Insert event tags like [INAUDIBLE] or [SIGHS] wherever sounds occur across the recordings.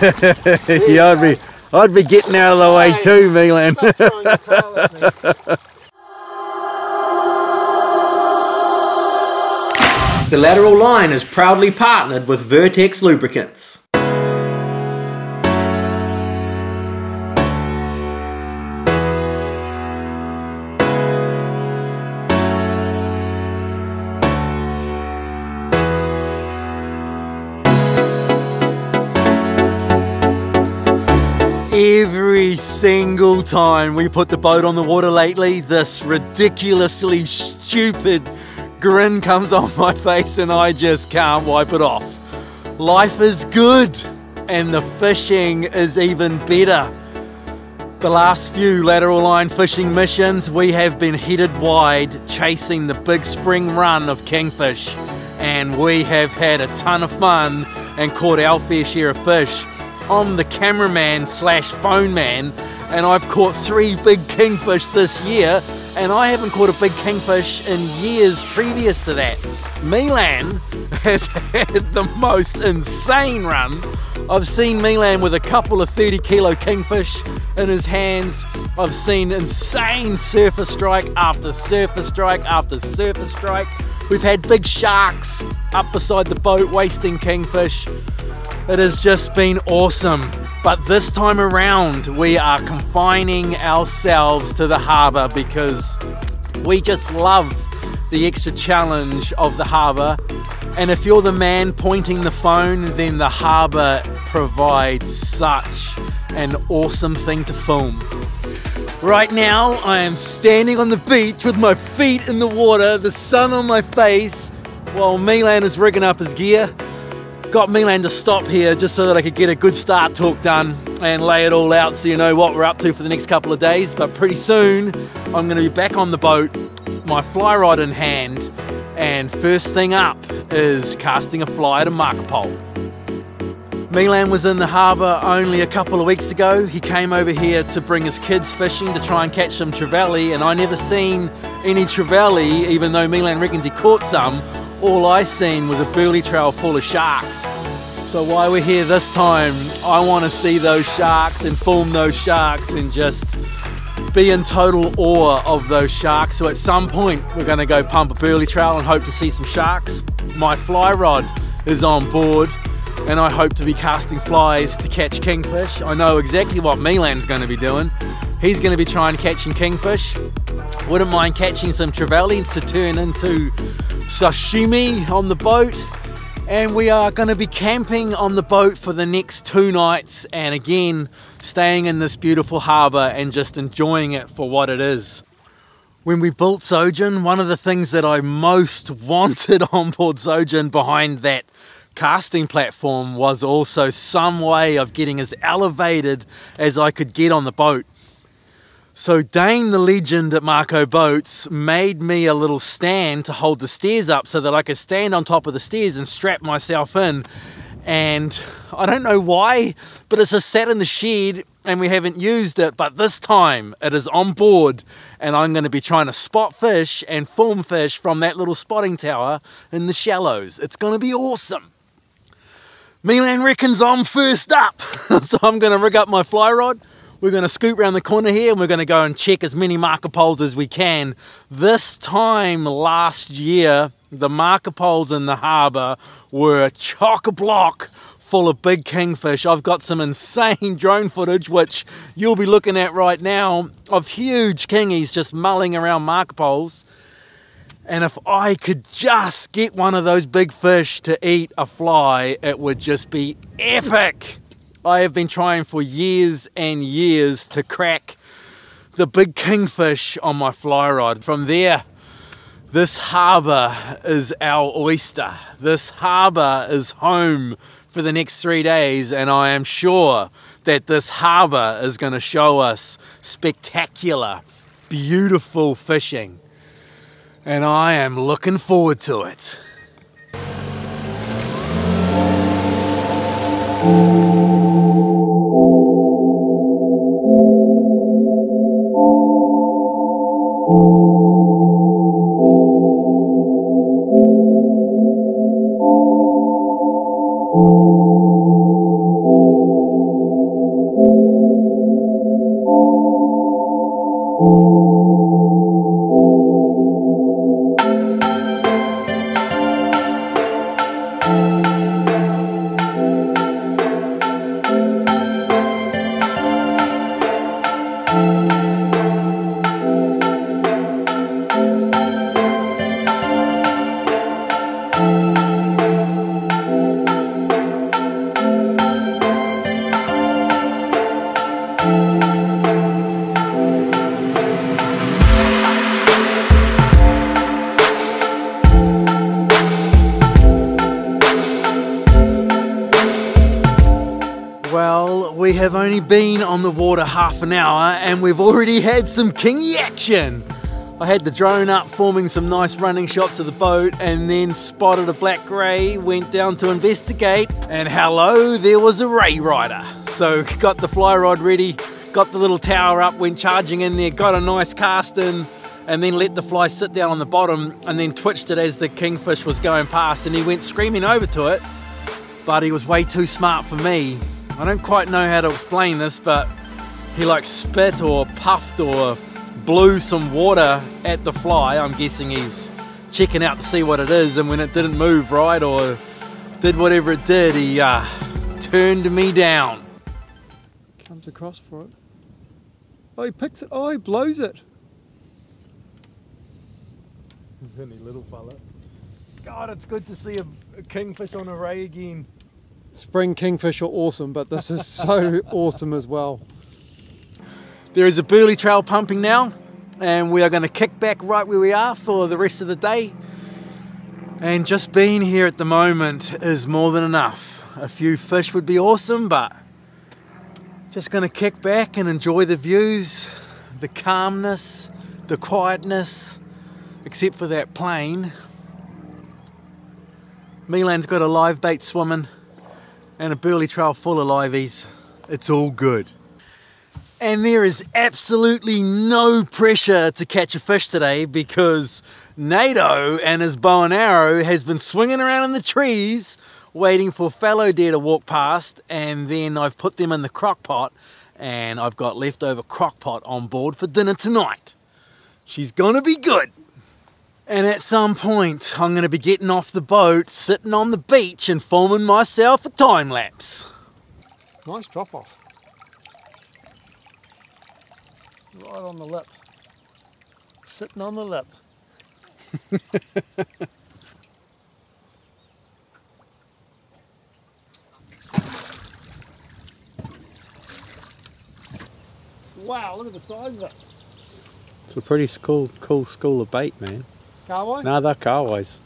[LAUGHS] yeah, I'd be, I'd be getting out of the way too, Milan. The lateral line is proudly partnered with Vertex Lubricants. Every single time we put the boat on the water lately, this ridiculously stupid grin comes on my face and I just can't wipe it off. Life is good and the fishing is even better. The last few lateral line fishing missions, we have been headed wide chasing the big spring run of kingfish and we have had a ton of fun and caught our fair share of fish. I'm the cameraman slash phone man and I've caught three big kingfish this year and I haven't caught a big kingfish in years previous to that. Milan [LAUGHS] has had the most insane run. I've seen Milan with a couple of 30 kilo kingfish in his hands. I've seen insane surface strike after surface strike after surface strike. We've had big sharks up beside the boat wasting kingfish. It has just been awesome. But this time around, we are confining ourselves to the harbour because we just love the extra challenge of the harbour. And if you're the man pointing the phone, then the harbour provides such an awesome thing to film. Right now, I am standing on the beach with my feet in the water, the sun on my face, while Milan is rigging up his gear got Milan to stop here just so that I could get a good start talk done and lay it all out so you know what we're up to for the next couple of days. But pretty soon I'm going to be back on the boat, my fly rod in hand, and first thing up is casting a fly at a marker pole. Milan was in the harbour only a couple of weeks ago. He came over here to bring his kids fishing to try and catch some trevally, and I never seen any trevally, even though Milan reckons he caught some all I seen was a burley trail full of sharks. So why we're here this time, I want to see those sharks and film those sharks and just be in total awe of those sharks. So at some point, we're going to go pump a burley trail and hope to see some sharks. My fly rod is on board and I hope to be casting flies to catch kingfish. I know exactly what Milan's going to be doing. He's going to be trying catching kingfish. Wouldn't mind catching some trevally to turn into sashimi on the boat and we are going to be camping on the boat for the next two nights and again staying in this beautiful harbour and just enjoying it for what it is. When we built Zojin, one of the things that I most [LAUGHS] wanted on board Zojin behind that casting platform was also some way of getting as elevated as I could get on the boat. So Dane the legend at Marco Boats made me a little stand to hold the stairs up so that I could stand on top of the stairs and strap myself in. And I don't know why, but it's just sat in the shed and we haven't used it. But this time it is on board and I'm going to be trying to spot fish and film fish from that little spotting tower in the shallows. It's going to be awesome. Milan reckons I'm first up. [LAUGHS] so I'm going to rig up my fly rod we're going to scoop around the corner here and we're going to go and check as many marker poles as we can. This time last year, the marker poles in the harbour were chock-a-block full of big kingfish. I've got some insane [LAUGHS] drone footage, which you'll be looking at right now, of huge kingies just mulling around marker poles. And if I could just get one of those big fish to eat a fly, it would just be epic. I have been trying for years and years to crack the big kingfish on my fly rod. From there, this harbour is our oyster. This harbour is home for the next three days, and I am sure that this harbour is going to show us spectacular, beautiful fishing. And I am looking forward to it. Half an hour and we've already had some kingy action. I had the drone up forming some nice running shots of the boat and then spotted a black ray, went down to investigate and hello, there was a ray rider. So got the fly rod ready, got the little tower up, went charging in there, got a nice cast in and then let the fly sit down on the bottom and then twitched it as the kingfish was going past and he went screaming over to it but he was way too smart for me. I don't quite know how to explain this but he like spit or puffed or blew some water at the fly. I'm guessing he's checking out to see what it is and when it didn't move right or did whatever it did he uh, turned me down. Comes across for it. Oh, he picks it. Oh, he blows it. Any little fella. God, it's good to see a, a kingfish on a ray again. Spring kingfish are awesome, but this is so [LAUGHS] awesome as well. There is a burley trail pumping now, and we are going to kick back right where we are for the rest of the day. And just being here at the moment is more than enough. A few fish would be awesome, but just going to kick back and enjoy the views, the calmness, the quietness, except for that plane. Milan's got a live bait swimming and a burley trail full of liveys. It's all good. And there is absolutely no pressure to catch a fish today because Nato and his bow and arrow has been swinging around in the trees waiting for fallow deer to walk past and then I've put them in the crock pot and I've got leftover crock pot on board for dinner tonight. She's gonna be good. And at some point, I'm to be getting off the boat, sitting on the beach and filming myself a time lapse. Nice drop off. Right on the lip. Sitting on the lip. [LAUGHS] wow, look at the size of it. It's a pretty cool, cool school of bait, man. Kahawai? No, they're kahawais.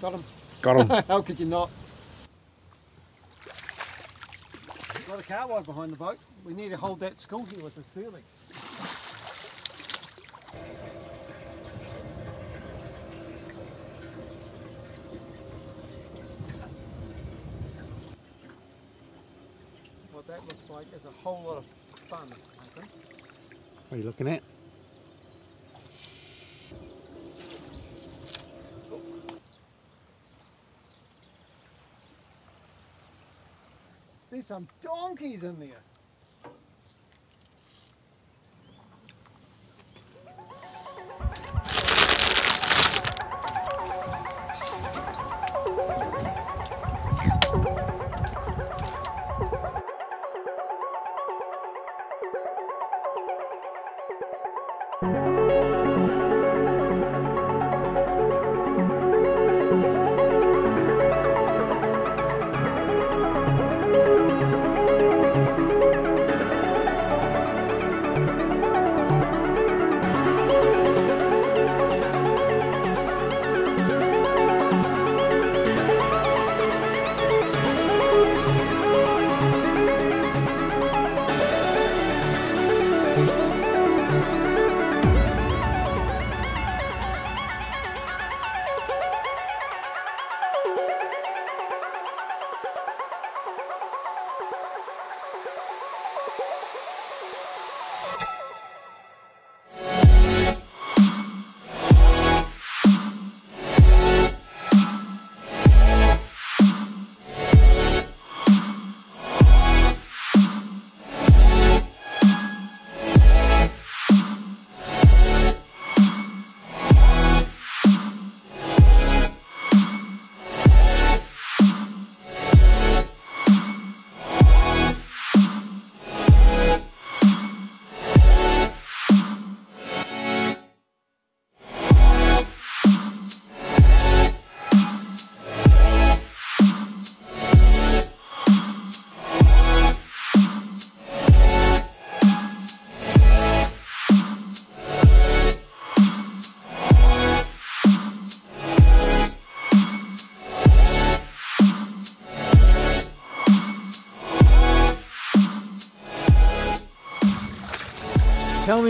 Got him. Got them. [LAUGHS] How could you not? Got a kahawai behind the boat. We need to hold that school here with this burley. What that looks like is a whole lot of fun, I think. what are you looking at? some donkeys in there.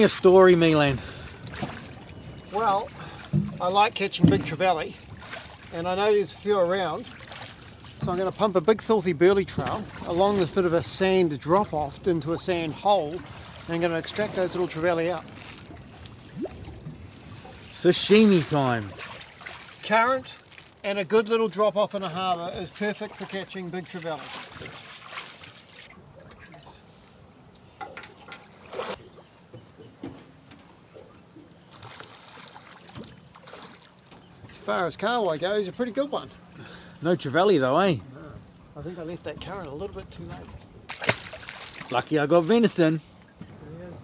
Me a story, Milan. Well, I like catching big trevally, and I know there's a few around. So I'm going to pump a big filthy burley trail along this bit of a sand drop off into a sand hole, and I'm going to extract those little trevally out. Sashimi time. Current and a good little drop off in a harbour is perfect for catching big trevally. Far as Kahawai goes, a pretty good one. No trevally though, eh? I think I left that current a little bit too late. Lucky I got venison. There he is.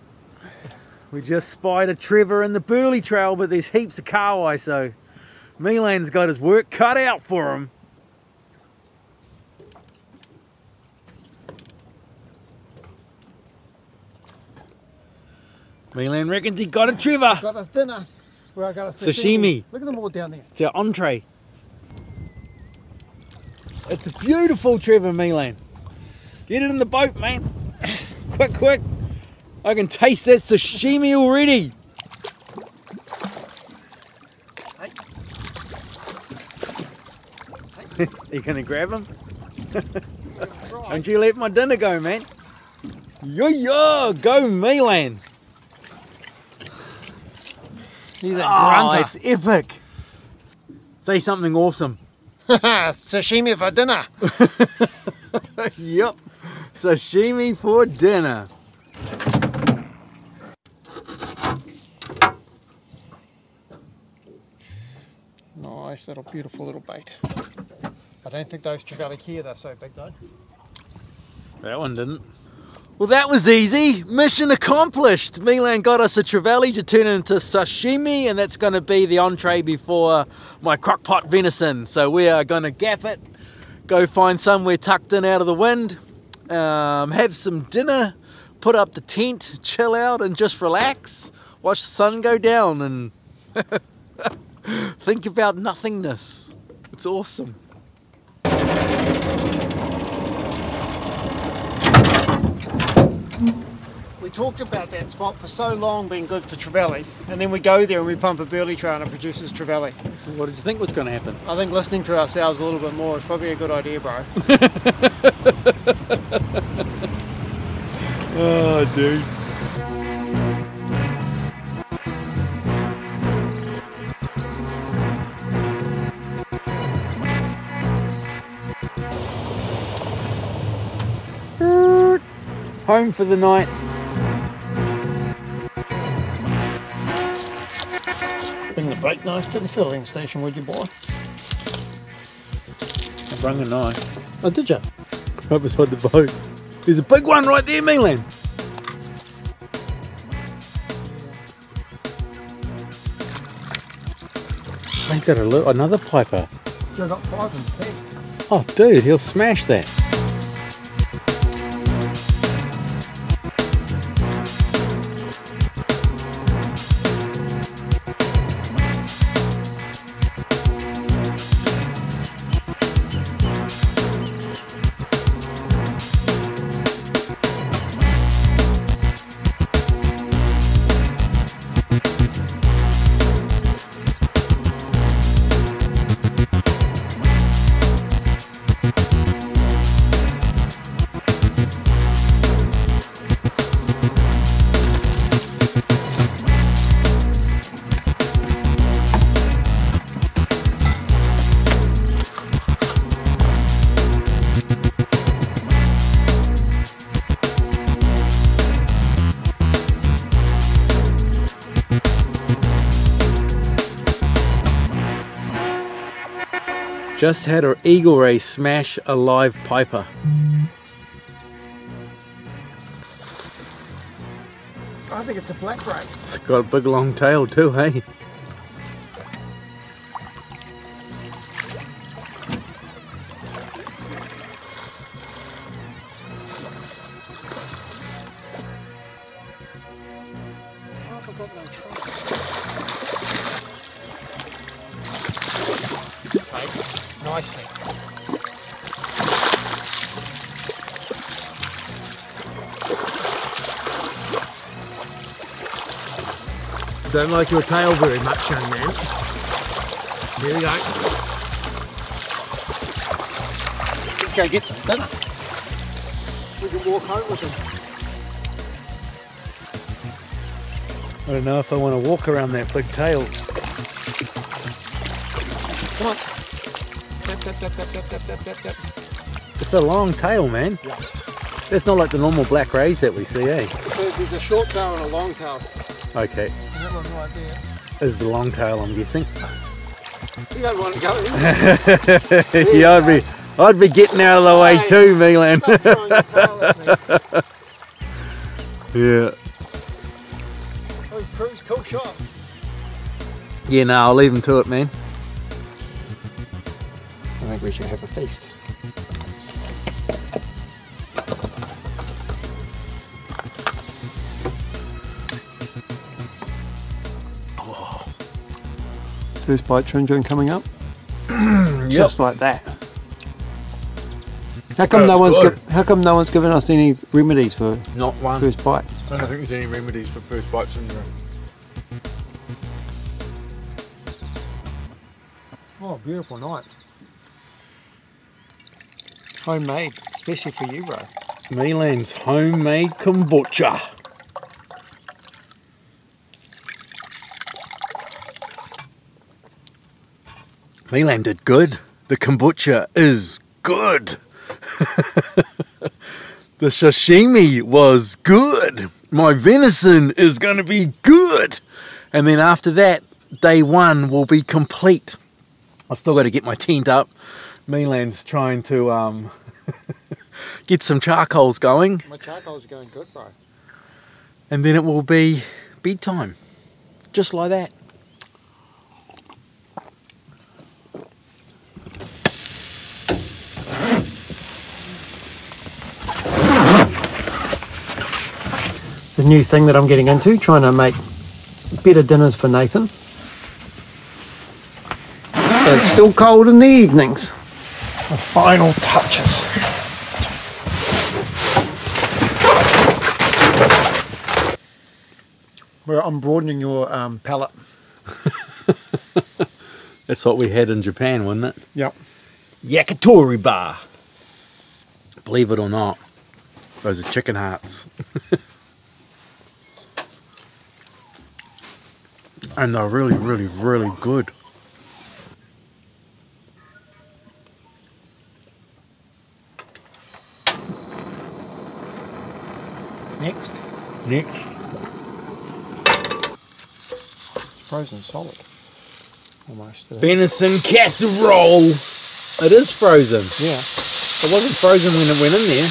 We just spied a Trevor in the Burley Trail, but there's heaps of Kahawai, so Milan's got his work cut out for him. Milan reckons he got a Trevor. Got us dinner. Where I got us Sashimi. Look at them all down there. It's our entree. It's a beautiful Trevor Milan. Get it in the boat, man. [COUGHS] quick, quick. I can taste that sashimi already. [LAUGHS] you gonna grab him? [LAUGHS] Don't you let my dinner go, man. Yo yo, go Milan. He's a Oh, grunter. it's epic. Say something awesome. [LAUGHS] Sashimi for dinner. [LAUGHS] yep. Sashimi for dinner. Nice little beautiful little bait. I don't think those trevally here they're so big though. That one didn't. Well, that was easy. Mission accomplished. Milan got us a trevally to turn into sashimi, and that's going to be the entree before my crockpot venison. So we are going to gaff it, go find somewhere tucked in out of the wind, um, have some dinner, put up the tent, chill out, and just relax, watch the sun go down, and [LAUGHS] think about nothingness. It's awesome. We talked about that spot for so long being good for trevally, and then we go there and we pump a burley trail and it produces trevally. What did you think was going to happen? I think listening to ourselves a little bit more is probably a good idea, bro. [LAUGHS] Oh, dude. Home for the night. Bring the bait knife to the filling station, would you, boy? I brung a knife. Oh, did you? Right beside the boat. There's a big one right there, Milan. Make that a little, another piper. You got five in the. Oh, dude, he'll smash that. Just had our eagle ray smash a live piper. I think it's a black ray. It's got a big long tail too, hey? like your tail very much, young man. There we go. Let's go get something. We can walk home with him. I don't know if I want to walk around that big tail. Come on. Tap, tap, tap, tap, tap, tap, tap, tap. It's a long tail, man. Yeah. It's not like the normal black rays that we see, eh? There's a short tail and a long tail. Okay. And that one right there. Is the long tail, I'm guessing. You don't want to go in. [LAUGHS] yeah, I'd be, I'd be getting out of the way Hey, too, Milan. Stop your tail at me. [LAUGHS] yeah. Cruz, cool shot. Yeah, no, I'll leave him to it, man. I think we should have a feast. First bite Trinjun coming up. [CLEARS THROAT] Just like that. How come no one's good. how come no one's given us any remedies for Not one. first bite? I don't think there's any remedies for first bite syndrome. Oh, beautiful night. Homemade, especially for you, bro. Milan's homemade kombucha. Milan did good. The kombucha is good. [LAUGHS] the sashimi was good. My venison is going to be good. And then after that, day one will be complete. I've still got to get my tent up. Milan's trying to um, [LAUGHS] get some charcoals going, My charcoal's are going good, bro. and then it will be bedtime. Just like that. The new thing that I'm getting into, trying to make better dinners for Nathan. But it's still cold in the evenings. The final touches. Where I'm broadening your um, palate. [LAUGHS] That's what we had in Japan, wasn't it? Yep. Yakitori bar. Believe it or not, those are chicken hearts. [LAUGHS] and they're really, really, really good. Next, Next. it's frozen solid. Almost. uh, Venison casserole. It is frozen. Yeah. It wasn't frozen when it went in there.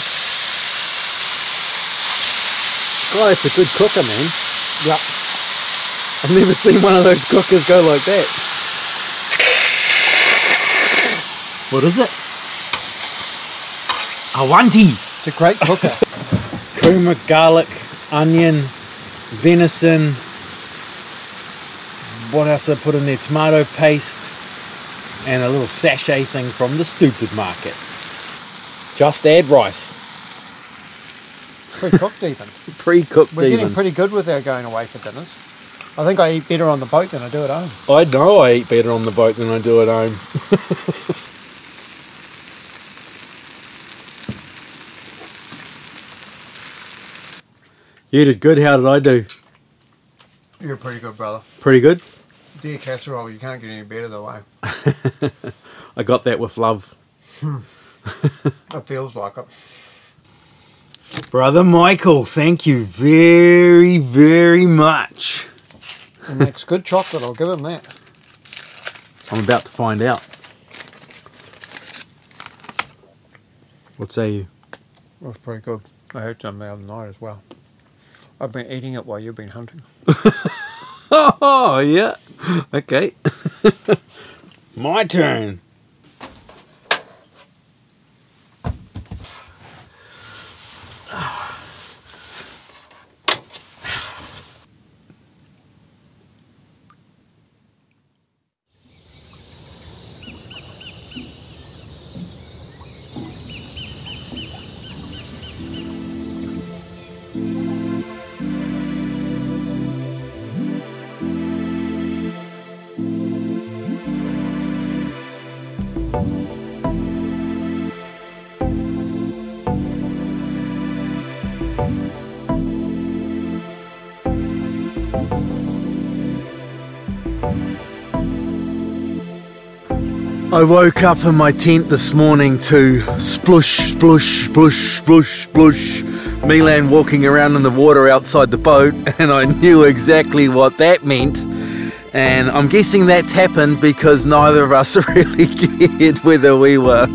God, it's a good cooker, man. Yep. I've never seen one of those cookers go like that. What is it? Awanti. It's a great cooker. [LAUGHS] Kuma, garlic, onion, venison. What else I put in there? Tomato paste and a little sachet thing from the stupid market. Just add rice. Pre-cooked even. [LAUGHS] Pre-cooked We're even. getting pretty good with our going away for dinners. I think I eat better on the boat than I do at home. I know I eat better on the boat than I do at home. [LAUGHS] you did good. How did I do? You're pretty good, brother. Pretty good. Deer casserole, you can't get any better the eh? way. [LAUGHS] I got that with love. [LAUGHS] It feels like it. Brother Michael, thank you very, very much. He makes good chocolate, I'll give him that. I'm about to find out. What say you? It was pretty good. I had some the other night as well. I've been eating it while you've been hunting. [LAUGHS] Oh, yeah. Okay. [LAUGHS] My turn. I woke up in my tent this morning to splush, splush, splush, splush, splush. Milan walking around in the water outside the boat, [LAUGHS] and I knew exactly what that meant. And I'm guessing that's happened because neither of us [LAUGHS] really cared whether we were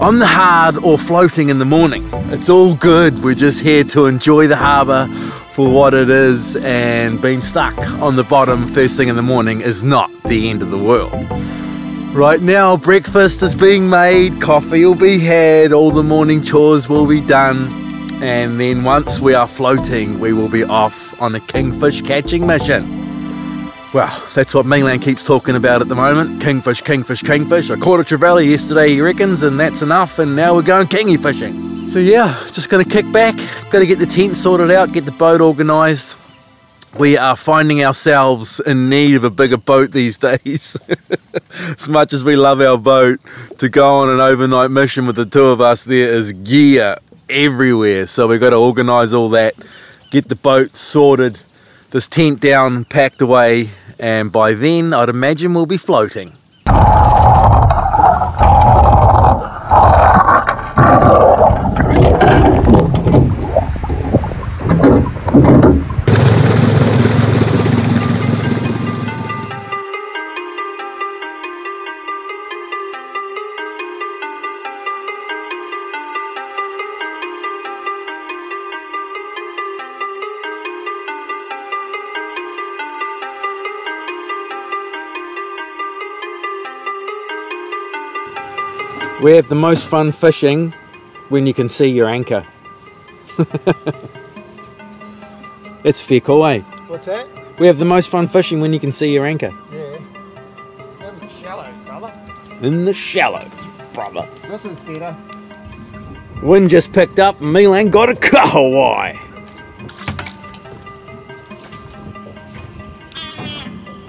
on the hard or floating in the morning. It's all good. We're just here to enjoy the harbour for what it is, and being stuck on the bottom first thing in the morning is not the end of the world. Right now, breakfast is being made, coffee will be had, all the morning chores will be done, and then once we are floating, we will be off on a kingfish catching mission. Well, that's what Mainland keeps talking about at the moment kingfish, kingfish, kingfish. I caught a trevally yesterday, he reckons, and that's enough, and now we're going kingy fishing. So, yeah, just gonna kick back, gotta get the tent sorted out, get the boat organised we are finding ourselves in need of a bigger boat these days. [LAUGHS] as much as we love our boat, to go on an overnight mission with the two of us, there is gear everywhere. So we've got to organise all that, get the boat sorted, this tent down, packed away, and by then I'd imagine we'll be floating. We have the most fun fishing when you can see your anchor. [LAUGHS] it's fair cool, eh? What's that? We have the most fun fishing when you can see your anchor. Yeah. In the shallows, brother. In the shallows, brother. This is better. Wind just picked up and Milan got a kahawai.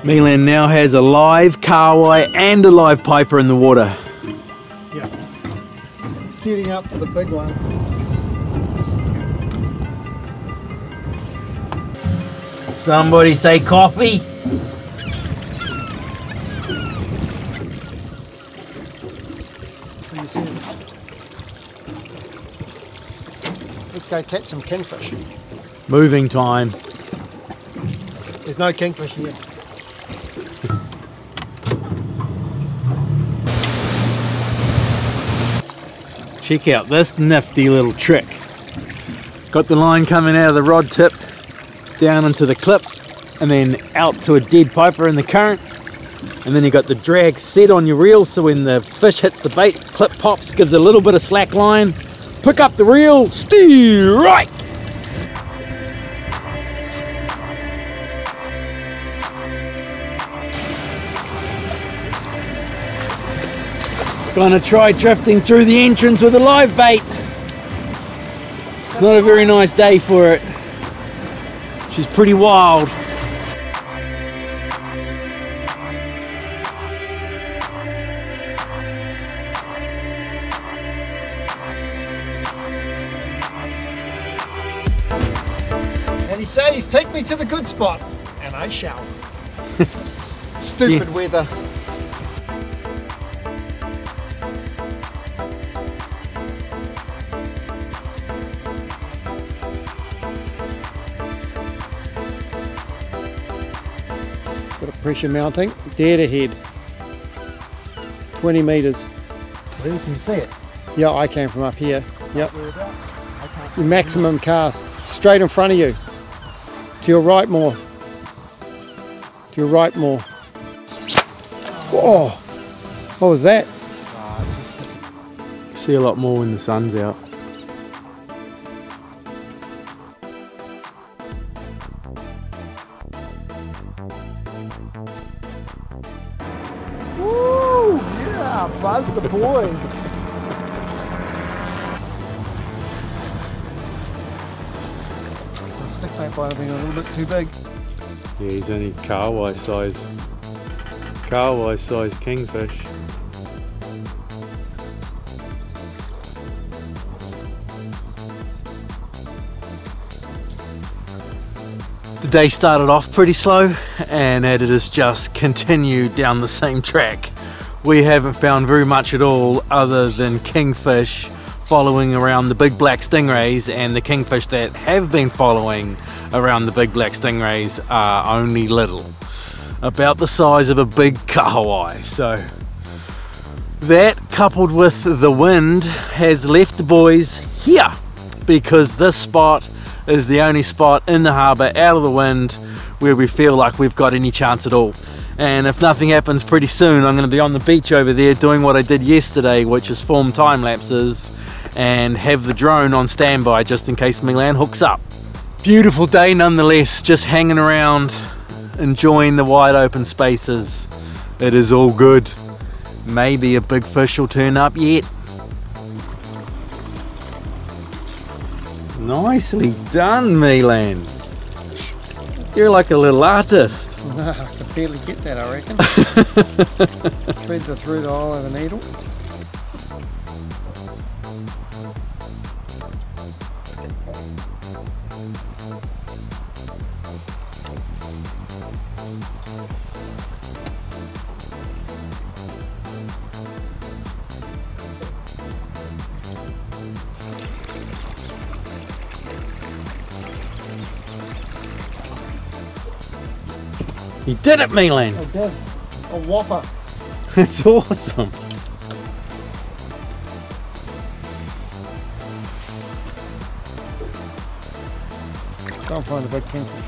Milan now has a live kahawai and a live piper in the water. Yeah. Setting up for the big one. Somebody say coffee. What do you think? Let's go catch some kingfish. Moving time. There's no kingfish here. Check out this nifty little trick. Got the line coming out of the rod tip down into the clip and then out to a dead piper in the current. And then you got the drag set on your reel so when the fish hits the bait clip pops gives a little bit of slack line. Pick up the reel steer right Gonna try drifting through the entrance with a live bait. Not a very nice day for it. She's pretty wild. And he says, take me to the good spot. And I shall. [LAUGHS] Stupid Yeah. weather. Pressure mounting, dead ahead. 20 metres. You can see it. Yeah, I came from up here. Yep. Your maximum cast. Straight in front of you. To your right more. To your right more. Whoa! What was that? Ah, see a lot more when the sun's out. Yeah, he's only Kahawai size. Kahawai size kingfish. The day started off pretty slow and it has just continued down the same track. We haven't found very much at all other than kingfish following around the big black stingrays and the kingfish that have been following around the big black stingrays are only little. About the size of a big kahawai. So that coupled with the wind has left the boys here because this spot is the only spot in the harbour out of the wind where we feel like we've got any chance at all. And if nothing happens pretty soon, I'm going to be on the beach over there doing what I did yesterday, which is form time lapses and have the drone on standby just in case Milan hooks up. Beautiful day nonetheless, just hanging around, enjoying the wide open spaces. It is all good. Maybe a big fish will turn up yet. Nicely done, Milan. You're like a little artist. [LAUGHS] I could barely get that, I reckon. [LAUGHS] Thread the through the eye of the needle. You did it, Milan. I did. A whopper. [LAUGHS] It's awesome. Can't find a big kingfish.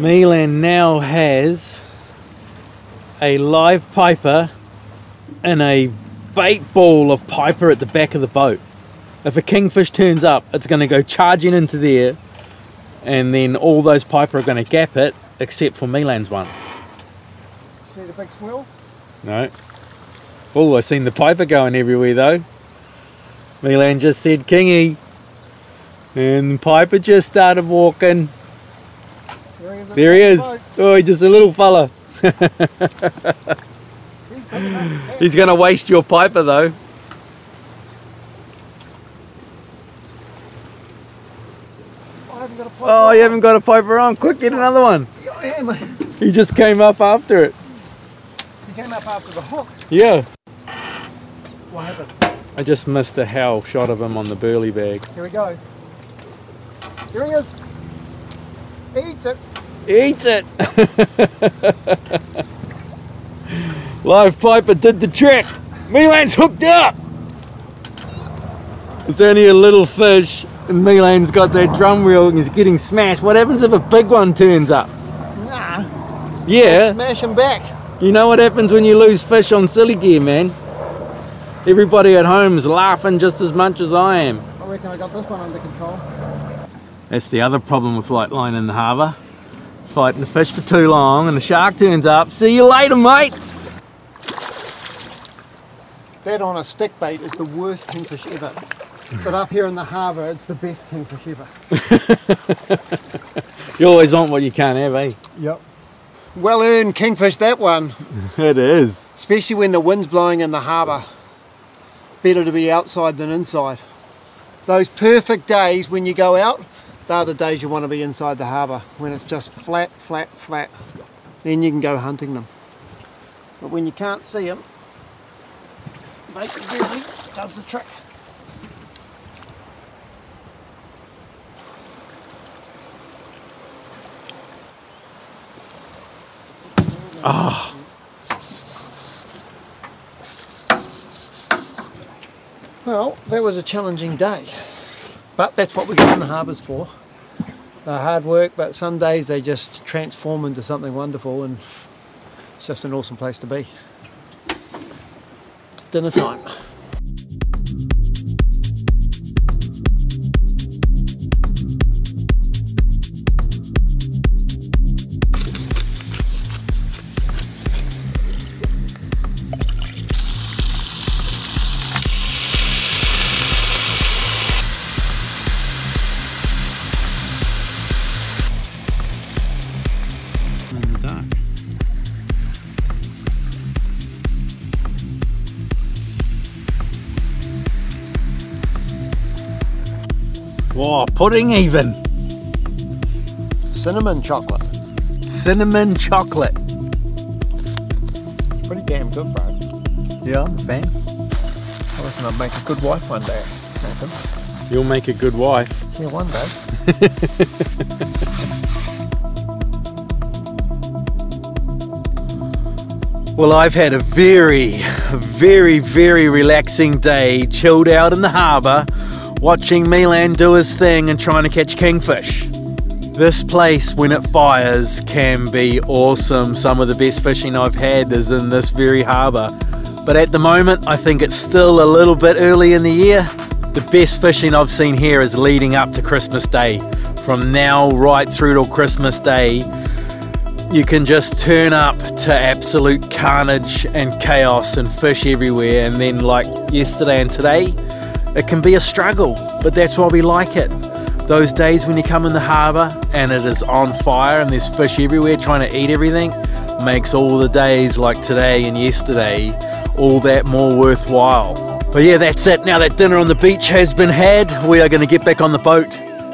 Milan now has a live piper and a bait ball of piper at the back of the boat. If a kingfish turns up, it's going to go charging into there, and then all those piper are going to gap it, except for Milan's one. See the big swirl? No. Oh, I've seen the piper going everywhere though. Milan just said kingy, and Piper just started walking. There he is. at There he the is. boat. Oh, he's just a little fella. [LAUGHS] He's big enough to He's going to waste your piper though. catch. I haven't got a pipe Oh, you haven't got a piper on. Quick, get another one. He just came up after it. He came up after the hook. Yeah. What happened? I just missed a howl shot of him on the burley bag. Here we go. Here he is. He eats it. Eat it. [LAUGHS] Live piper did the trick. Milan's hooked up. It's only a little fish and Milan's got that drum reel and he's getting smashed. What happens if a big one turns up? Nah. Yeah. Smash him back. You know what happens when you lose fish on silly gear, man? Everybody at home is laughing just as much as I am. I reckon I got this one under control. That's the other problem with light line in the harbour. Fighting the fish for too long and the shark turns up. See you later, mate. That on a stick bait is the worst kingfish ever. But up here in the harbour, it's the best kingfish ever. [LAUGHS] You always want what you can't have, eh? Yep. Well earned kingfish, that one. [LAUGHS] It is. Especially when the wind's blowing in the harbour. Better to be outside than inside. Those perfect days when you go out, they're the days you want to be inside the harbour. When it's just flat, flat, flat. Then you can go hunting them. But when you can't see them, bait the does the trick. Ah. Well, that was a challenging day. But that's what we go in the harbours for. They're hard work, but some days they just transform into something wonderful and it's just an awesome place to be. Dinner time. Oh, pudding even. Cinnamon chocolate. Cinnamon chocolate. Pretty damn good, bro. Yeah, I'm a fan. I reckon I'll make a good wife one day, Nathan. You'll make a good wife. Yeah, one day. [LAUGHS] Well, I've had a very, very, very relaxing day, chilled out in the harbour, watching Milan do his thing and trying to catch kingfish. This place, when it fires, can be awesome. Some of the best fishing I've had is in this very harbour. But at the moment, I think it's still a little bit early in the year. The best fishing I've seen here is leading up to Christmas Day. From now right through till Christmas Day, you can just turn up to absolute carnage and chaos and fish everywhere and then like yesterday and today it can be a struggle but that's why we like it those days when you come in the harbour and it is on fire and there's fish everywhere trying to eat everything makes all the days like today and yesterday all that more worthwhile but yeah that's it now that dinner on the beach has been had we are going to get back on the boat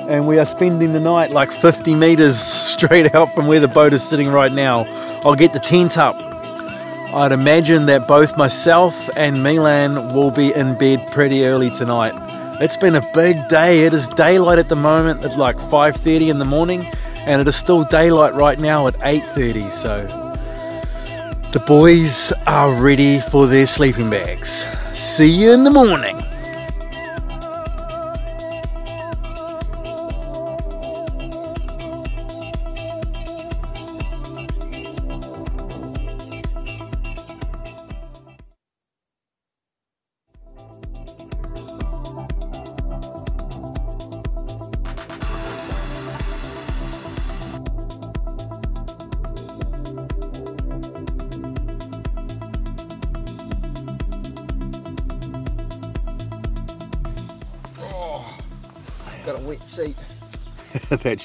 and we are spending the night like 50 meters [LAUGHS] straight out from where the boat is sitting right now. I'll get the tent up. I'd imagine that both myself and Milan will be in bed pretty early tonight. It's been a big day. It is daylight at the moment. It's like 5:30 in the morning and it is still daylight right now at 8:30. So the boys are ready for their sleeping bags. See you in the morning.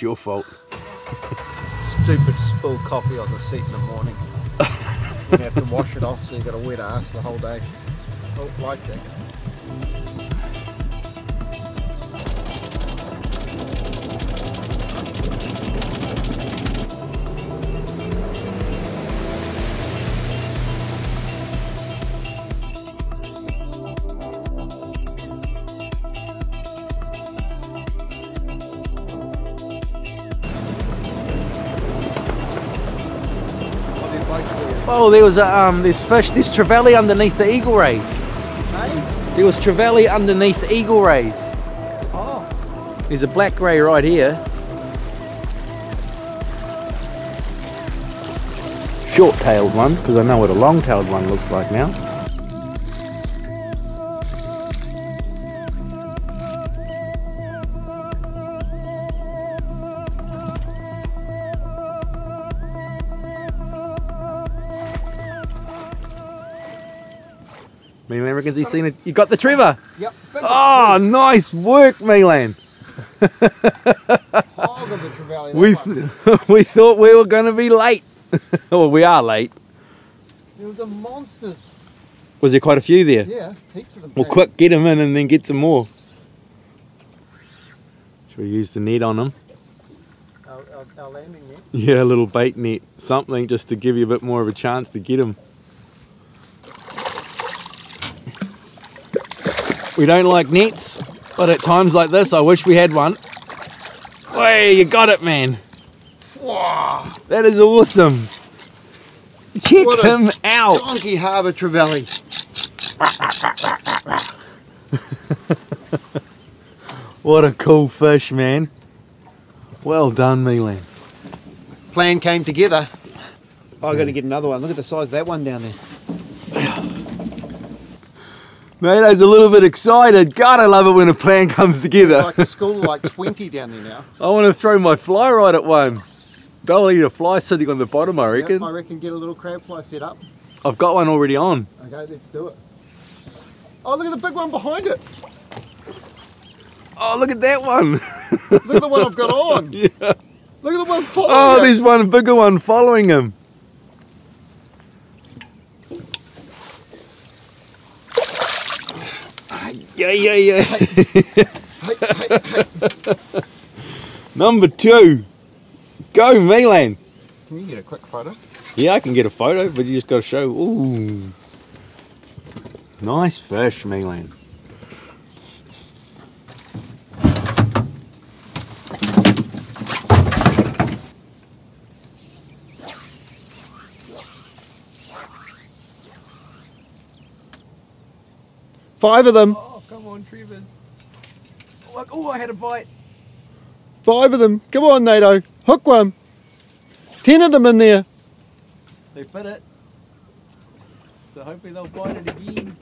That's your fault. Stupid spilled coffee on the seat in the morning. you have to wash it off so you've got a wet ass the whole day. Oh, life jacket. Oh, there was a, um, there's fish, there's trevally underneath the eagle rays. Hey? There was trevally underneath the eagle rays. Oh, There's a black ray right here. Short-tailed one, because I know what a long-tailed one looks like now. Reckons he's seen it. You got the Trevor. yep. Oh, nice work, Milan. [LAUGHS] hog of the trevally. that We [LAUGHS] we thought we were going to be late. [LAUGHS] well, we are late. There was the monsters. Was there quite a few there? Yeah, heaps of them. Well, quick, get them in and then get some more. Should we use the net on them? Our, our, our landing net. Yeah, a little bait net, something just to give you a bit more of a chance to get them. We don't like nets, but at times like this, I wish we had one. Hey, you got it, man. Wow. That is awesome. Check What a him out. Donkey Harbour trevally. [LAUGHS] What a cool fish, man. Well done, Milan. Plan came together. Oh, I got to get another one. Look at the size of that one down there. Nato's a little bit excited. God, I love it when a plan comes together. Like a school of like 20 down there now. I want to throw my fly right at one. Don't eat a fly sitting on the bottom, I Yep, reckon. I reckon get a little crab fly set up. I've got one already on. Okay, let's do it. Oh, look at the big one behind it. Oh, look at that one. Look at the one I've got [LAUGHS] on. yeah. Look at the one following Oh, it. there's one bigger one following him. Yeah, yeah, yeah. Number two. Go, Milan. Can you get a quick photo? Yeah, I can get a photo, but you just got to show. Ooh. Nice fish, Milan. Five of them. Oh, come on, Trevor. Look, oh, I had a bite. Five of them. Come on, NATO. Hook one. Ten of them in there. They fit it. So hopefully they'll bite it again.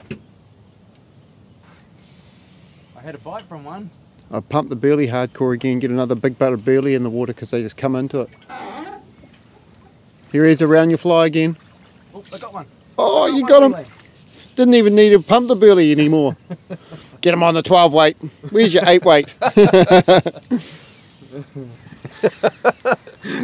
I had a bite from one. I pump the burley hardcore again, get another big butt of burley in the water because they just come into it. Here he is around your fly again. Oh, I got one. Oh, you got him. Didn't even need to pump the burley anymore. [LAUGHS] Get him on the 12 weight. Where's your 8 weight? [LAUGHS]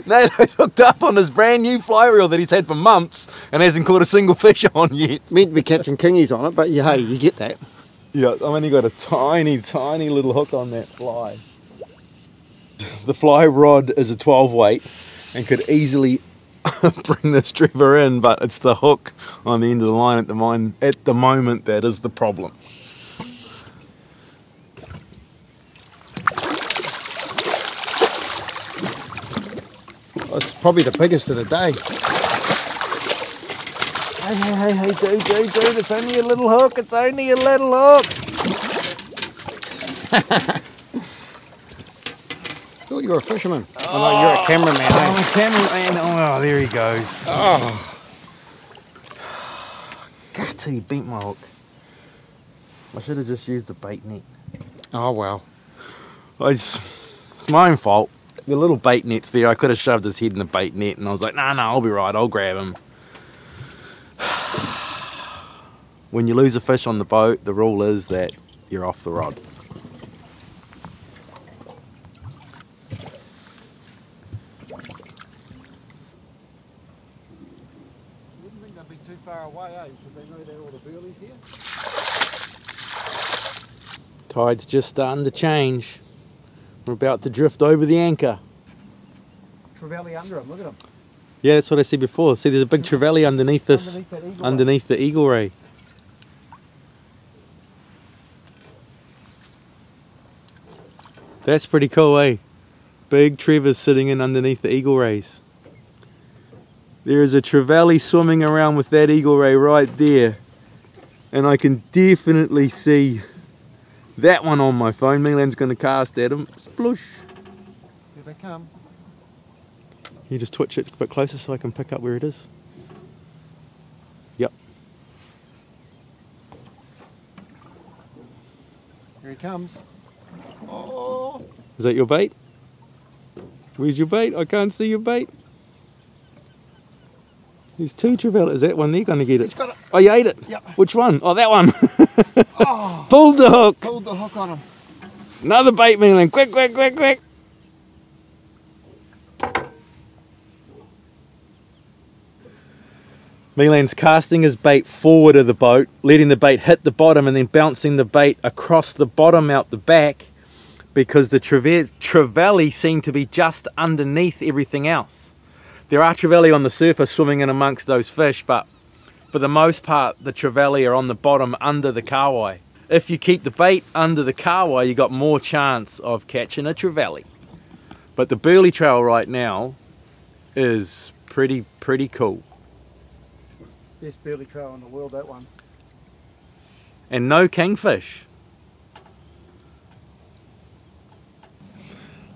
Nato's hooked up on his brand new fly reel that he's had for months and hasn't caught a single fish [LAUGHS] on yet. Meant to be catching kingies on it, but yeah, hey, you get that. Yeah, I've only got a tiny, tiny little hook on that fly. The fly rod is a 12 weight and could easily [LAUGHS] bring this Trevor in, but it's the hook on the end of the line at the mine at the moment that is the problem. It's probably the biggest of the day. Hey, hey, hey, hey, dude, dude, dude, it's only a little hook, it's only a little hook. [LAUGHS] Oh, you're a fisherman. Oh, no, you're a cameraman. eh? Oh, cameraman, oh, there he goes. Oh, [SIGHS] God, he beat my hook. I should have just used the bait net. oh well. I just, it's my own fault. The little bait net's there. I could have shoved his head in the bait net, and I was like, "Nah, nah, I'll be right. I'll grab him." [SIGHS] when you lose a fish on the boat, the rule is that you're off the rod. Wouldn't think they'd be too far away, eh? Because they know that all the burley's here. Tide's just starting to change. We're about to drift over the anchor. Trevally under him, look at him. Yeah, that's what I said before. See, there's a big trevally underneath this, Underneath underneath the eagle ray. That's pretty cool, eh? Big Trevor's sitting in underneath the eagle rays. There is a trevally swimming around with that eagle ray right there. And I can definitely see that one on my phone. Milan's going to cast at him. Splush. Here they come. You just twitch it a bit closer so I can pick up where it is. Yep. Here he comes. Oh, Is that your bait? Where's your bait? I can't see your bait. There's two trevally. Is that one there going to get it? it. Oh, you ate it? Yep. Which one? Oh, that one. [LAUGHS] Oh, Pulled the hook. pulled the hook on him. Another bait, Milan. Quick, quick, quick, quick. Milan's casting his bait forward of the boat, letting the bait hit the bottom and then bouncing the bait across the bottom out the back because the treve- trevally seem to be just underneath everything else. There are trevally on the surface swimming in amongst those fish, but for the most part, the trevally are on the bottom under the kahawai. If you keep the bait under the kahawai, you got more chance of catching a trevally. But the burley trail right now is pretty pretty cool. Best burley trail in the world, that one. and no kingfish.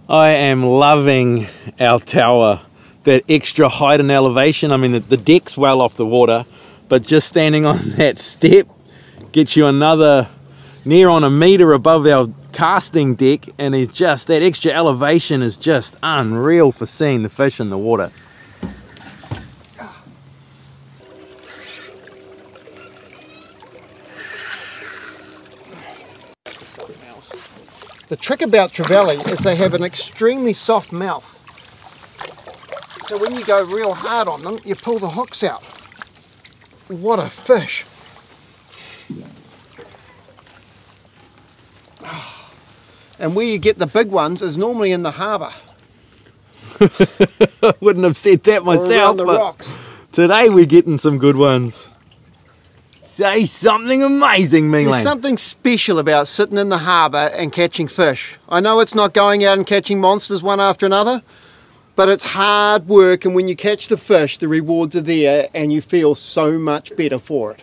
I am loving our tower. That extra height and elevation. I mean, the, the deck's well off the water, but just standing [LAUGHS] on that step gets you another near on a meter above our casting deck, and it's just that extra elevation is just unreal for seeing the fish in the water. The trick about trevally is they have an extremely soft mouth. So when you go real hard on them, you pull the hooks out. What a fish. [SIGHS] And where you get the big ones is normally in the harbour [LAUGHS] I wouldn't have said that myself, around the but rocks. today we're getting some good ones. Say something amazing, There's something special about sitting in the harbour and catching fish. I know it's not going out and catching monsters one after another, but it's hard work, and when you catch the fish, the rewards are there, and you feel so much better for it.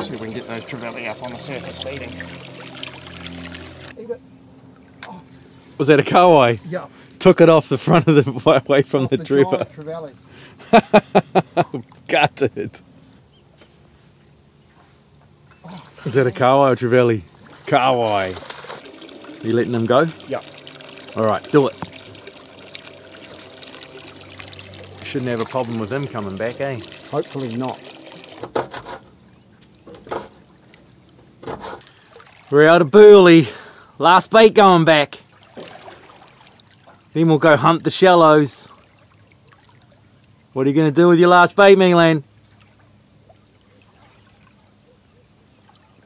See if we can get those trevally up on the surface feeding. Eat it. Was that a kahawai? Yeah. Took it off the front of the away from off the, dripper. giant trevally. [LAUGHS] Gutted. Is that a kahawai or trevally? Kahawai. You letting them go? Yeah. All right, do it. Shouldn't have a problem with them coming back, eh? Hopefully not. We're out of burley. Last bait going back. Then we'll go hunt the shallows. What are you going to do with your last bait, Milan?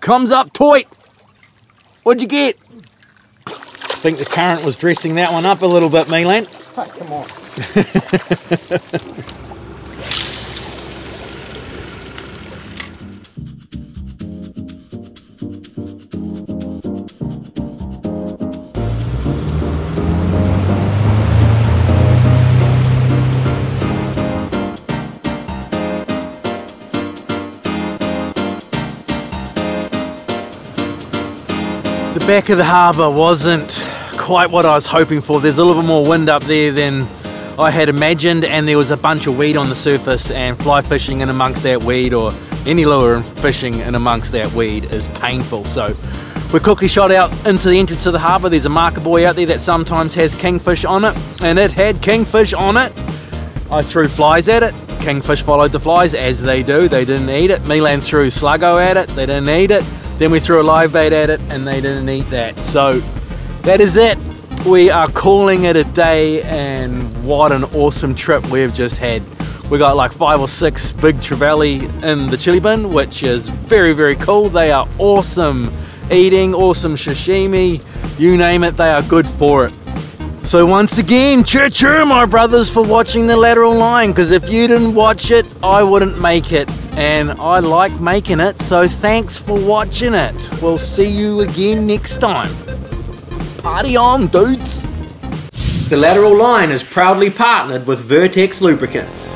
Comes up tight. What'd you get? I think the current was dressing that one up a little bit, Milan. Hey, come on. The back of the harbour wasn't quite what I was hoping for. There's a little bit more wind up there than I had imagined, and there was a bunch of weed on the surface. And fly fishing in amongst that weed, or any lure fishing in amongst that weed, is painful. So we quickly shot out into the entrance of the harbour. There's a marker buoy out there that sometimes has kingfish on it, and it had kingfish on it. I threw flies at it. Kingfish followed the flies as they do. They didn't eat it. Milan threw sluggo at it. They didn't eat it. Then we threw a live bait at it and they didn't eat that. So that is it. We are calling it a day and what an awesome trip we've just had. We got like five or six big trevally in the chili bin, which is very, very cool. They are awesome eating, awesome sashimi, you name it, they are good for it. So once again, chur chur, my brothers, for watching the lateral line. Because if you didn't watch it, I wouldn't make it, and I like making it. So thanks for watching it. We'll see you again next time. Party on, dudes! The Lateral Line is proudly partnered with Vertex Lubricants.